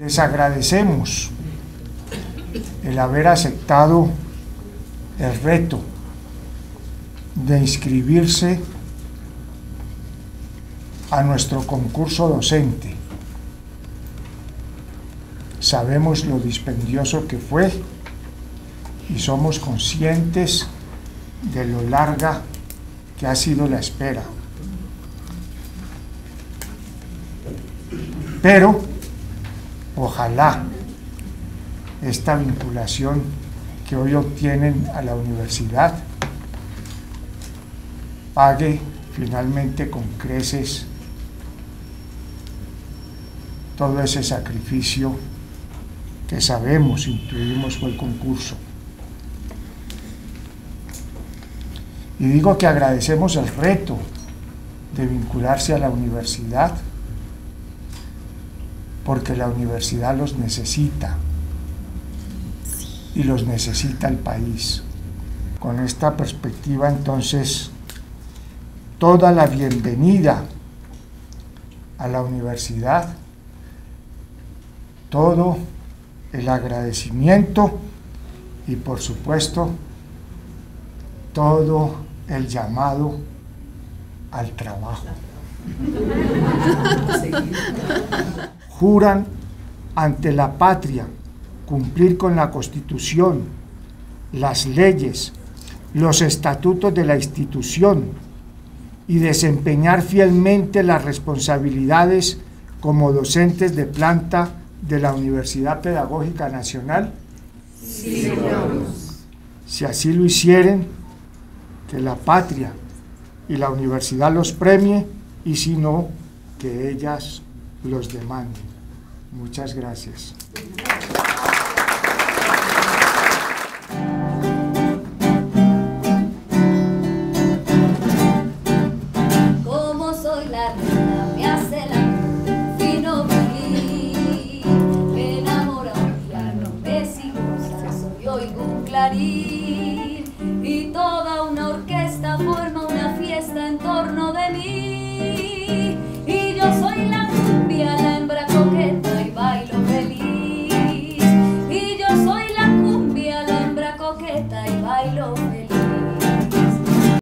Les agradecemos el haber aceptado el reto de inscribirse a nuestro concurso docente. Sabemos lo dispendioso que fue y somos conscientes de lo larga que ha sido la espera. Pero ojalá esta vinculación que hoy obtienen a la universidad pague finalmente con creces todo ese sacrificio que sabemos, intuimos fue el concurso. Y digo que agradecemos el reto de vincularse a la universidad, porque la universidad los necesita y los necesita el país. Con esta perspectiva entonces, toda la bienvenida a la universidad, todo el agradecimiento y por supuesto todo el llamado al trabajo. Juran ante la patria cumplir con la constitución, las leyes, los estatutos de la institución y desempeñar fielmente las responsabilidades como docentes de planta de la Universidad Pedagógica Nacional? Sí. Si así lo hicieren, que la patria y la universidad los premie y si no, que ellas los demanden. Muchas gracias. Como soy la reina, me hace la fino vivir. Me enamora un piano, me cosas, soy oigo un clarín. Y toda